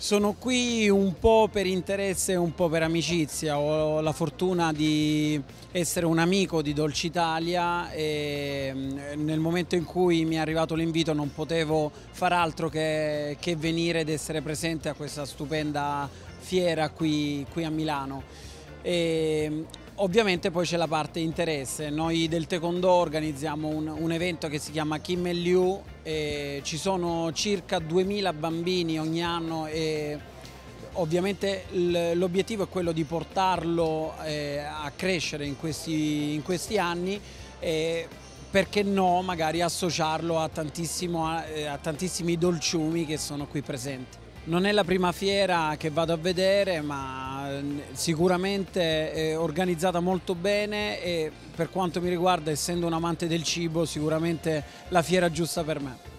Sono qui un po' per interesse e un po' per amicizia, ho la fortuna di essere un amico di Dolce Italia e mm, nel momento in cui mi è arrivato l'invito non potevo far altro che, che, venire ed essere presente a questa stupenda fiera qui, qui a Milano. E, Ovviamente poi c'è la parte interesse, noi del Taekwondo organizziamo un, un evento che si chiama Kim e Liu e ci sono circa 2000 bambini ogni anno e ovviamente l'obiettivo è quello di portarlo eh, a crescere in questi, in questi anni e perché no magari associarlo a, eh, a tantissimi dolciumi che sono qui presenti. Non è la prima fiera che vado a vedere, ma eh, sicuramente è organizzata molto bene e per quanto mi riguarda, essendo un amante del cibo, sicuramente la fiera giusta per me.